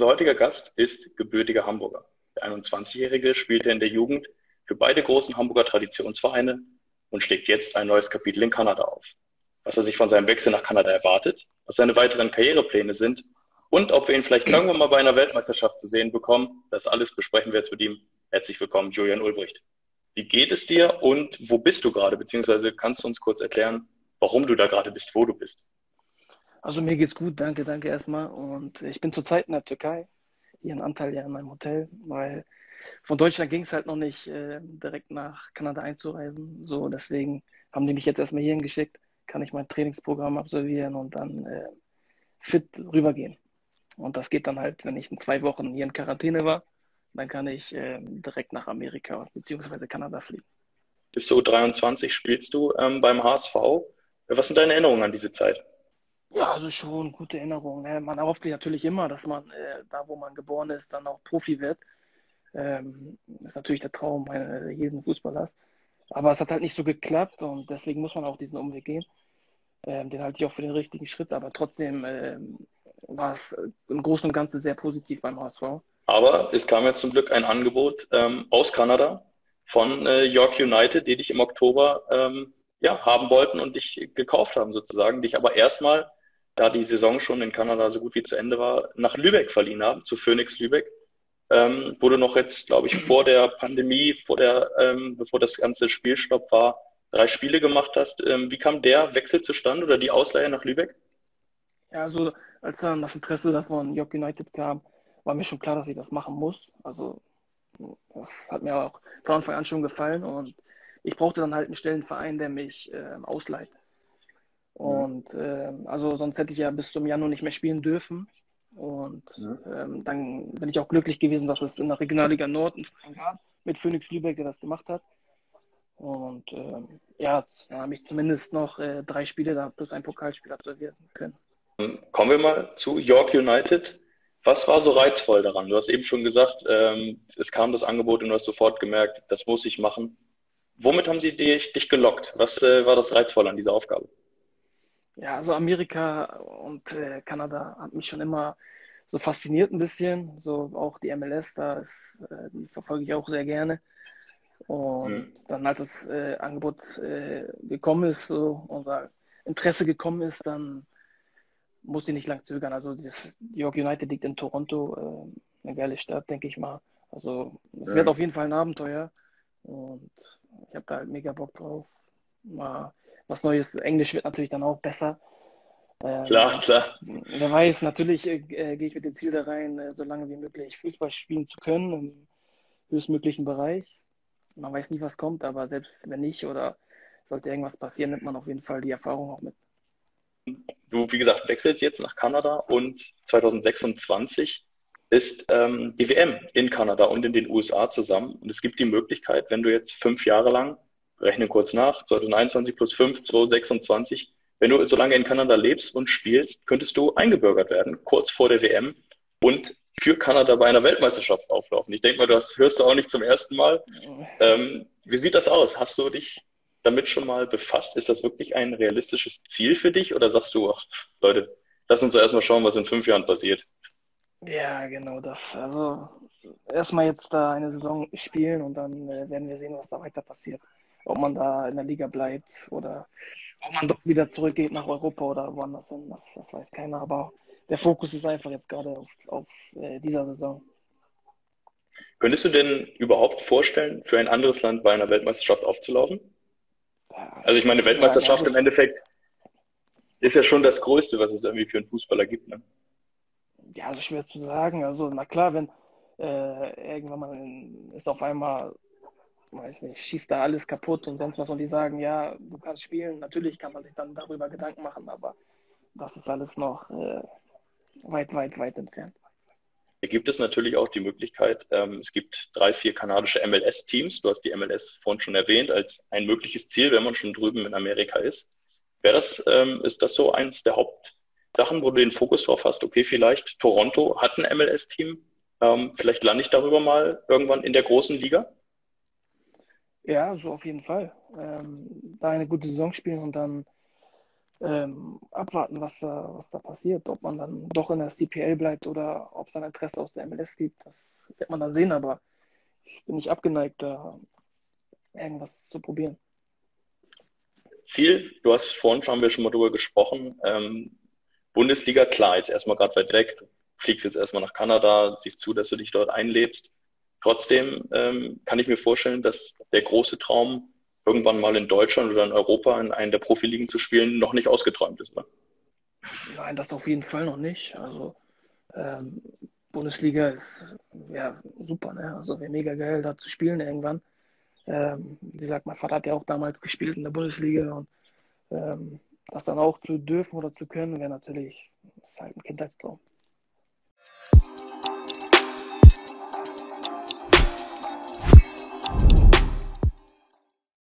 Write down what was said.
Unser heutiger Gast ist gebürtiger Hamburger. Der 21-Jährige spielte in der Jugend für beide großen Hamburger Traditionsvereine und schlägt jetzt ein neues Kapitel in Kanada auf. Was er sich von seinem Wechsel nach Kanada erwartet, was seine weiteren Karrierepläne sind und ob wir ihn vielleicht irgendwann mal bei einer Weltmeisterschaft zu sehen bekommen, das alles besprechen wir jetzt mit ihm. Herzlich willkommen, Julian Ulbricht. Wie geht es dir und wo bist du gerade? Beziehungsweise kannst du uns kurz erklären, warum du da gerade bist, wo du bist? Also mir geht's gut, danke, danke erstmal. Und ich bin zurzeit in der Türkei, hier in Antalya in meinem Hotel, weil von Deutschland ging es halt noch nicht, äh, direkt nach Kanada einzureisen. So, deswegen haben die mich jetzt erstmal hierhin geschickt, kann ich mein Trainingsprogramm absolvieren und dann äh, fit rübergehen. Und das geht dann halt, wenn ich in zwei Wochen hier in Quarantäne war, dann kann ich äh, direkt nach Amerika bzw. Kanada fliegen. Bis so 23 spielst du ähm, beim HSV. Was sind deine Erinnerungen an diese Zeit? Ja, also schon gute Erinnerungen. Ne? Man erhofft sich natürlich immer, dass man äh, da, wo man geboren ist, dann auch Profi wird. Ähm, ist natürlich der Traum äh, jeden Fußballers. Aber es hat halt nicht so geklappt und deswegen muss man auch diesen Umweg gehen. Ähm, den halte ich auch für den richtigen Schritt, aber trotzdem ähm, war es im Großen und Ganzen sehr positiv beim HSV. Aber es kam ja zum Glück ein Angebot ähm, aus Kanada von äh, York United, die dich im Oktober ähm, ja, haben wollten und dich gekauft haben sozusagen, dich aber erstmal, da die Saison schon in Kanada so gut wie zu Ende war, nach Lübeck verliehen haben, zu Phoenix Lübeck, ähm, du noch jetzt, glaube ich, vor der Pandemie, vor der, ähm, bevor das ganze Spielstopp war, drei Spiele gemacht hast. Ähm, wie kam der Wechsel zustande oder die Ausleihe nach Lübeck? Ja, also als dann das Interesse davon York United kam, war mir schon klar, dass ich das machen muss. Also das hat mir auch von Anfang an schon gefallen und ich brauchte dann halt einen Stellenverein, der mich äh, ausleiht. Und äh, also sonst hätte ich ja bis zum Januar nicht mehr spielen dürfen. Und ähm, dann bin ich auch glücklich gewesen, dass es in der Regionalliga Nord mit Phoenix Lübeck, der das gemacht hat. Und ähm, ja, dann habe ich zumindest noch äh, drei Spiele da plus ein Pokalspiel absolvieren können. Kommen wir mal zu York United. Was war so reizvoll daran? Du hast eben schon gesagt, ähm, es kam das Angebot und du hast sofort gemerkt, das muss ich machen. Womit haben sie dich, dich gelockt? Was äh, war das reizvoll an dieser Aufgabe? Ja, also Amerika und äh, Kanada hat mich schon immer so fasziniert ein bisschen. So auch die MLS, da ist, äh, die verfolge ich auch sehr gerne. Und mhm. dann, als das äh, Angebot äh, gekommen ist, so unser Interesse gekommen ist, dann muss ich nicht lang zögern. Also das York United liegt in Toronto, äh, eine geile Stadt, denke ich mal. Also es ja. wird auf jeden Fall ein Abenteuer und ich habe da halt mega Bock drauf. Mal was Neues. Englisch wird natürlich dann auch besser. Ähm, klar, klar. Wer weiß, natürlich äh, gehe ich mit dem Ziel da rein, äh, so lange wie möglich Fußball spielen zu können im höchstmöglichen Bereich. Man weiß nie, was kommt, aber selbst wenn nicht oder sollte irgendwas passieren, nimmt man auf jeden Fall die Erfahrung auch mit du, wie gesagt, wechselst jetzt nach Kanada und 2026 ist ähm, die WM in Kanada und in den USA zusammen. Und es gibt die Möglichkeit, wenn du jetzt fünf Jahre lang, rechne kurz nach, 2021 plus 5, 2026, wenn du so lange in Kanada lebst und spielst, könntest du eingebürgert werden, kurz vor der WM und für Kanada bei einer Weltmeisterschaft auflaufen. Ich denke mal, das hörst du auch nicht zum ersten Mal. Ähm, wie sieht das aus? Hast du dich damit schon mal befasst? Ist das wirklich ein realistisches Ziel für dich oder sagst du, ach, Leute, lass uns erstmal schauen, was in fünf Jahren passiert? Ja, genau das. Also erstmal jetzt da eine Saison spielen und dann äh, werden wir sehen, was da weiter passiert. Ob man da in der Liga bleibt oder ob man doch wieder zurückgeht nach Europa oder woanders hin, das, das weiß keiner. Aber der Fokus ist einfach jetzt gerade auf, auf äh, dieser Saison. Könntest du denn überhaupt vorstellen, für ein anderes Land bei einer Weltmeisterschaft aufzulaufen? Also ich meine, Weltmeisterschaft im Endeffekt ist ja schon das Größte, was es irgendwie für einen Fußballer gibt. Ne? Ja, also schwer zu sagen. Also na klar, wenn äh, irgendwann mal ist auf einmal, weiß nicht, schießt da alles kaputt und sonst was und die sagen, ja, du kannst spielen. Natürlich kann man sich dann darüber Gedanken machen, aber das ist alles noch äh, weit, weit, weit entfernt. Hier gibt es natürlich auch die Möglichkeit, ähm, es gibt drei, vier kanadische MLS-Teams. Du hast die MLS vorhin schon erwähnt, als ein mögliches Ziel, wenn man schon drüben in Amerika ist. Wäre das, ähm, ist das so eins der Hauptsachen, wo du den Fokus drauf hast? Okay, vielleicht Toronto hat ein MLS-Team. Ähm, vielleicht lande ich darüber mal irgendwann in der großen Liga? Ja, so auf jeden Fall. Ähm, da eine gute Saison spielen und dann ähm, abwarten, was da, was da passiert. Ob man dann doch in der CPL bleibt oder ob es ein Interesse aus der MLS gibt, das wird man dann sehen. Aber ich bin nicht abgeneigt, da irgendwas zu probieren. Ziel, du hast vorhin haben wir schon mal drüber gesprochen. Ähm, Bundesliga, klar, jetzt erstmal gerade weit weg. Du fliegst jetzt erstmal nach Kanada, siehst zu, dass du dich dort einlebst. Trotzdem ähm, kann ich mir vorstellen, dass der große Traum, irgendwann mal in Deutschland oder in Europa in einen der Profiligen zu spielen, noch nicht ausgeträumt ist. Ne? Nein, das auf jeden Fall noch nicht. Also ähm, Bundesliga ist ja super, ne? Also wäre mega geil, da zu spielen irgendwann. Ähm, wie gesagt, mein Vater hat ja auch damals gespielt in der Bundesliga und ähm, das dann auch zu dürfen oder zu können, wäre natürlich ist halt ein Kindheitstraum. you